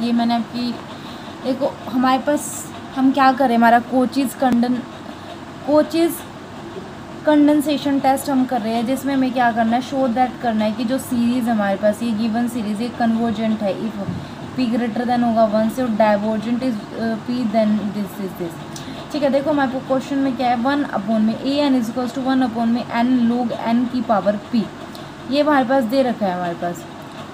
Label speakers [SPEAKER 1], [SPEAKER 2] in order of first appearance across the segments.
[SPEAKER 1] ये मैंने आपकी देखो हमारे पास, हम क्या करें? हमारा कोचिज कंडन, कोचिज कंडेंसेशन टेस्ट हम कर रहे हैं, जिसमें हमें क्या करना है शो दैट करना है कि जो सीरीज़ हमारे पास, ये गिवन सीरीज़ ये कन्वर्जेंट है इफ़ पी ग्रेटर देन होगा वन से और divergent is p then this is this ठीक है, देखो हमारे क्वेश्चन में क्या है वन अपॉन में a n is equals to one upon में एन लोग एन की पावर पी ये हमारे पास दे रखा है हमारे पास।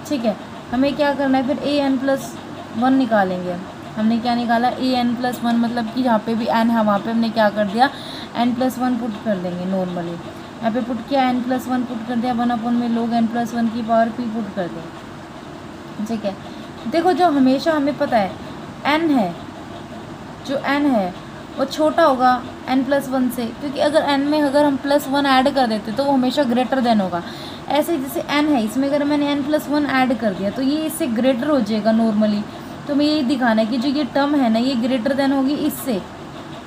[SPEAKER 1] ठीक है, हमें क्या करना है, फिर ए एन प्लस वन निकालेंगे। हमने क्या निकाला? ए एन प्लस वन मतलब कि जहाँ पे भी एन है, वहाँ पे हमने क्या कर दिया? एन प्लस वन पुट कर देंगे नॉर्मली यहाँ पे पुट किया एन प्लस वन पुट कर दिया वन अपॉन में लोग एन प्लस वन की पावर पी पुट कर दें। ठीक है? देखो, जो हमेशा हमें पता है एन है, जो एन है, वो छोटा होगा एन प्लस वन से। क्योंकि अगर एन में अगर हम प्लस वन ऐड कर देते तो वो हमेशा ग्रेटर देन होगा। ऐसे जैसे एन है, इसमें अगर मैंने एन प्लस वन ऐड कर दिया तो ये इससे ग्रेटर हो जाएगा नॉर्मली तो हमें यही दिखाना है कि जो ये टर्म है ना, ये ग्रेटर देन होगी इससे।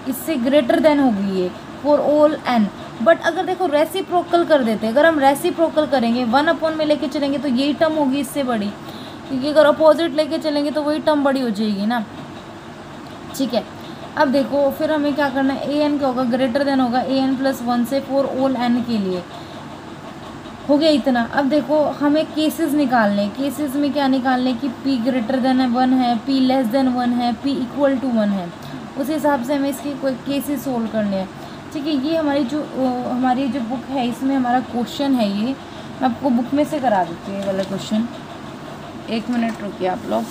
[SPEAKER 1] इससे ग्रेटर देन होगी ये फॉर ऑल एन बट अगर देखो रेसिप्रोकल कर देते, अगर हम रेसिप्रोकल करेंगे वन अपॉन में लेके चलेंगे तो यही टर्म होगी इससे बड़ी। क्योंकि अगर अपोजिट लेके चलेंगे तो वही टर्म बड़ी हो जाएगी ना। ठीक है, अब देखो, फिर हमें क्या करना है? ए एन क्या होगा? ग्रेटर देन होगा ए एन प्लस वन से फोर ओल एन के लिए। हो गया इतना। अब देखो, हमें केसेस निकालने केसेस में क्या निकालने कि पी ग्रेटर देन वन है पी लेस देन वन है पी इक्वल टू वन है। उस हिसाब से हमें इसके कोई केसेस सोल्व करने हैं। ठीक है, ये हमारी जो हमारी जो बुक है, इसमें हमारा क्वेश्चन है ये। मैं आपको बुक में से करा देती हूँ ये वाला क्वेश्चन एक मिनट रुकिए आप लोग।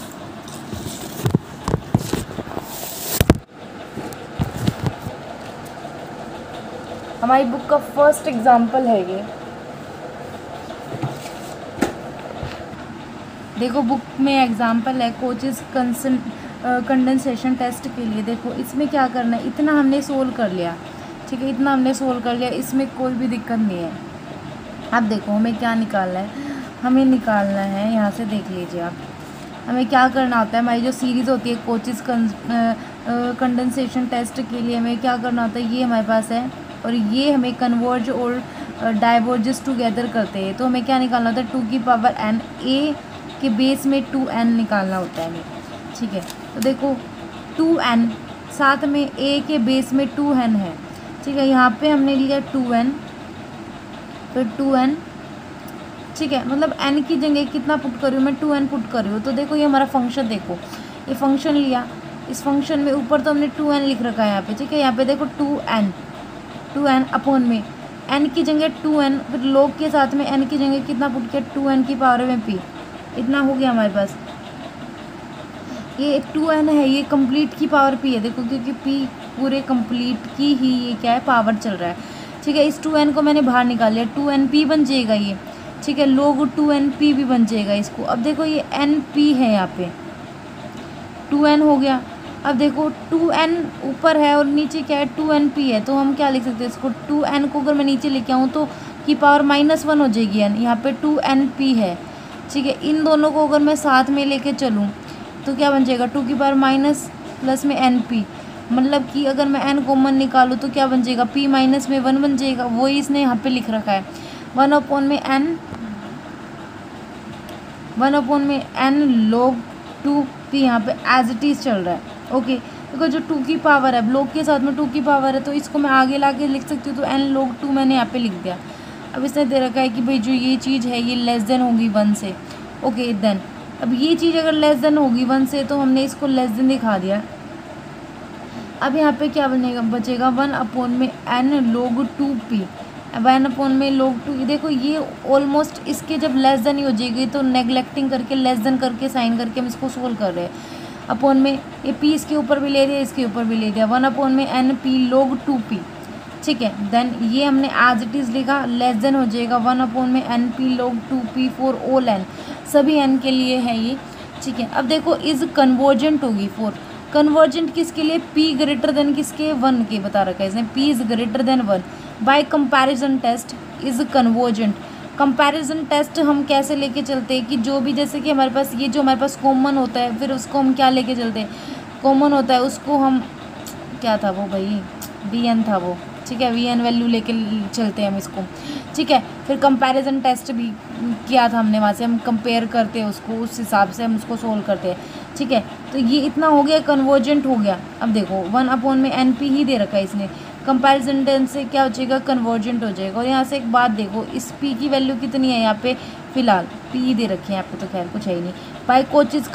[SPEAKER 1] हमारी बुक का फ़र्स्ट एग्ज़ाम्पल है ये। देखो बुक में एग्ज़ाम्पल है कोचेस कंसन कंडेंसेशन टेस्ट के लिए। देखो, इसमें क्या करना है? इतना हमने सोल्व कर लिया। ठीक है, इतना हमने सोल्व कर लिया। इसमें कोई भी दिक्कत नहीं है। अब देखो, हमें क्या निकालना है? हमें निकालना है, यहाँ से देख लीजिए आप। हमें क्या करना होता है? हमारी जो सीरीज़ होती है कोचिस कंडेंसेशन टेस्ट के लिए हमें क्या करना होता है? ये हमारे पास है और ये हमें कन्वर्ज और डाइवर्जेस टुगेदर करते हैं। तो हमें क्या निकालना होता है? टू की पावर एन ए के बेस में टू एन निकालना होता है ठीक है? तो देखो टू एन साथ में ए के बेस में टू एन है, ठीक है? यहाँ पे हमने लिया टू एन फिर टू एन ठीक है? मतलब एन की जगह कितना पुट कर रही हूँ मैं? टू एन पुट कर रही हूँ। तो देखो, ये हमारा फ़ंक्शन देखो, ये फ़ंक्शन लिया। इस फ़ंक्शन में ऊपर तो हमने टू एन लिख रखा है यहाँ पे, ठीक है? यहाँ पे देखो two n two n upon में। एन की जगह टू एन फिर लोग के साथ में एन की जगह कितना पुट किया? टू एन की पावर में पी इतना हो गया हमारे पास। ये टू एन है, ये कंप्लीट की पावर पी है। देखो, क्योंकि पी पूरे कंप्लीट की ही ये क्या है पावर चल रहा है। ठीक है, इस टू एन को मैंने बाहर निकाल लिया। टू एन पी बन जाएगा ये। ठीक है, लोग टू एन पी भी बन जाएगा इसको। अब देखो, ये एन पी है यहाँ पे। टू एन हो गया। अब देखो टू एन ऊपर है और नीचे क्या है? टू एन पी है। तो हम क्या लिख सकते हैं इसको? टू एन को अगर मैं नीचे लेके आऊँ तो की पावर माइनस वन हो जाएगी एन यहाँ पे टू एन पी है। ठीक है, इन दोनों को अगर मैं साथ में लेके चलूँ तो क्या बन जाएगा? टू की पावर माइनस प्लस में एन पी। मतलब कि अगर मैं एन कॉमन निकालूँ तो क्या बन जाएगा? पी माइनस में वन बन जाएगा। वही इसने यहाँ पे लिख रखा है। वन अपॉन में एन, वन अपॉन में एन लोग टू पी यहाँ पे एज इट इज़ चल रहा है। ओके देखो जो टू की पावर है लॉग के साथ में टू की पावर है तो इसको मैं आगे ला लिख सकती हूँ तो एन लोग टू मैंने यहाँ पे लिख दिया। अब इसने दे रखा है कि भाई जो ये चीज़ है, ये लेस देन होगी वन से। ओके देन अब ये चीज़ अगर लेस देन होगी वन से तो हमने इसको लेस देन दिखा दिया। अब यहाँ पे क्या बनेगा, बचेगा वन अपोन में n log two p one upon में लोग टू देखो, ये ऑलमोस्ट इसके जब लेस देन ही हो जाएगी तो नेगलेक्टिंग करके लेस देन करके साइन करके हम इसको सोल्व कर रहे हैं। अपोन में ये पी इसके ऊपर भी ले दिया, इसके ऊपर भी ले दिया। वन अपोन में n p log two p ठीक है देन ये हमने एज इट इज़ लिखा लेस देन हो जाएगा वन अपॉन में n p log two p for all n सभी एन के लिए है ये, ठीक है। अब देखो इज़ कन्वर्जेंट होगी फोर कन्वर्जेंट किसके लिए? पी ग्रेटर देन किसके? वन के, बता रखा है इसने p is greater than one by comparison test is convergent comparison test हम कैसे लेके चलते हैं कि जो भी, जैसे कि हमारे पास, ये जो हमारे पास कॉमन होता है, फिर उसको हम क्या लेके चलते हैं? कॉमन होता है, उसको हम, क्या था वो भाई? बी एन था वो। ठीक है वी एन वैल्यू लेके चलते हैं हम इसको। ठीक है, फिर कंपैरिजन टेस्ट भी किया था हमने वहाँ से, हम कंपेयर करते हैं उसको, उस हिसाब से हम उसको सोल्व करते हैं। ठीक है तो ये इतना हो गया कन्वर्जेंट हो गया। अब देखो वन अपॉन में एन पी ही दे रखा है इसने। कंपैरिजन टेंस से क्या हो जाएगा? कन्वर्जेंट हो जाएगा। और यहाँ से एक बात देखो, इस पी की वैल्यू कितनी है यहाँ पे? फ़िलहाल पी दे रखी है यहाँ पे तो खैर, कुछ है ही नहीं। बाई कोचिज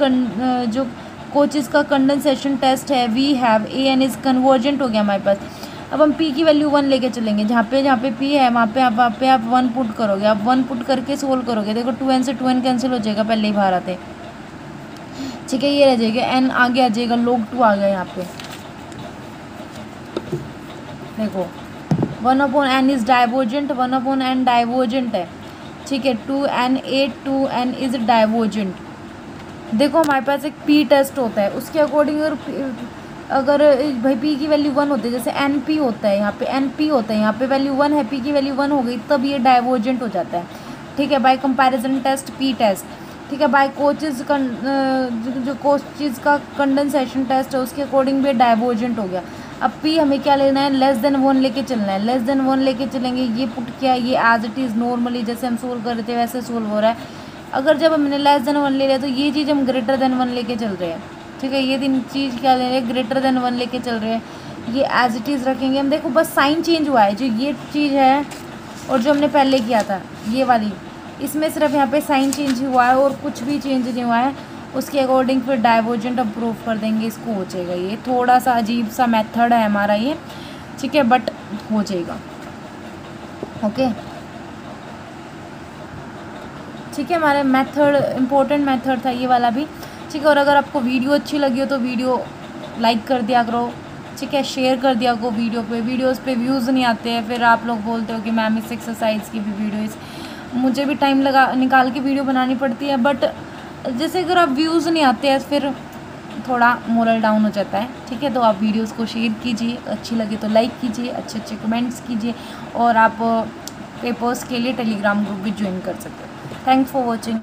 [SPEAKER 1] जो कोचिज का कंडेंसेशन टेस्ट है we have a n is convergent हो गया हमारे पास। अब हम पी की वैल्यू वन लेके चलेंगे। जहाँ पे जहाँ पे पी है, वहाँ पे आप, वहाँ पे आप वन पुट करोगे। आप वन पुट करके सोल्व करोगे। देखो टू एन से टू एन कैंसिल हो जाएगा पहले ही बाहर आते। ठीक है, ये रह जाएगा। एन आगे आ जाएगा लोग टू आ गया यहाँ पे। देखो one upon n is divergent one upon n divergent है। ठीक है two n a two n is divergent देखो, हमारे पास एक पी टेस्ट होता है। उसके अकॉर्डिंग अगर अगर भाई पी की वैल्यू वन होती है, जैसे एन पी होता है, यहाँ पे एन पी होता है, यहाँ पे वैल्यू वन है पी की वैल्यू वन हो गई, तब ये डाइवर्जेंट हो जाता है। ठीक है by comparison test p test ठीक है बाय कोचेज जो कोचेज का कंडेंसेशन टेस्ट है, उसके अकॉर्डिंग भी डाइवर्जेंट हो गया। अब पी हमें क्या लेना है? लेस देन वन लेके चलना है। लेस देन वन लेके चलेंगे, ये पुट किया, ये एज इट इज़ नॉर्मली जैसे हम सोल्व कर रहे थे, वैसे सोल्व हो रहा है। अगर जब हमने लेस देन वन ले लिया तो ये चीज़ हम ग्रेटर देन वन लेके चल रहे हैं। ठीक है, ये दिन चीज़ क्या ले रहे हैं? ग्रेटर देन वन लेके चल रहे हैं। ये एज इट इज़ रखेंगे। हम देखो, बस साइन चेंज हुआ है। जो ये चीज़ है और जो हमने पहले किया था, ये वाली, इसमें सिर्फ़ यहाँ पे साइन चेंज हुआ है और कुछ भी चेंज नहीं हुआ है। उसके अकॉर्डिंग फिर डाइवर्जेंट अप्रूव कर देंगे, इसको हो जाएगा ये। थोड़ा सा अजीब सा मेथड है हमारा ये। ठीक है बट हो जाएगा। ओके ठीक है, हमारे मेथड इम्पोर्टेंट मेथड था ये वाला भी। ठीक है, और अगर आपको वीडियो अच्छी लगी हो तो वीडियो लाइक कर दिया करो, ठीक है शेयर कर दिया करो वीडियो पे। वीडियोस पे व्यूज़ नहीं आते हैं, फिर आप लोग बोलते हो कि मैम इस एक्सरसाइज की भी वीडियोस मुझे भी टाइम लगा, निकाल के वीडियो बनानी पड़ती है बट जैसे अगर आप व्यूज़ नहीं आते हैं, फिर थोड़ा मोरल डाउन हो जाता है, ठीक है तो आप वीडियोस को शेयर कीजिए, अच्छी लगे तो लाइक कीजिए अच्छे अच्छे कमेंट्स कीजिए, और आप पेपर्स के लिए टेलीग्राम ग्रुप भी ज्वाइन कर सकते हैं। Thanks for watching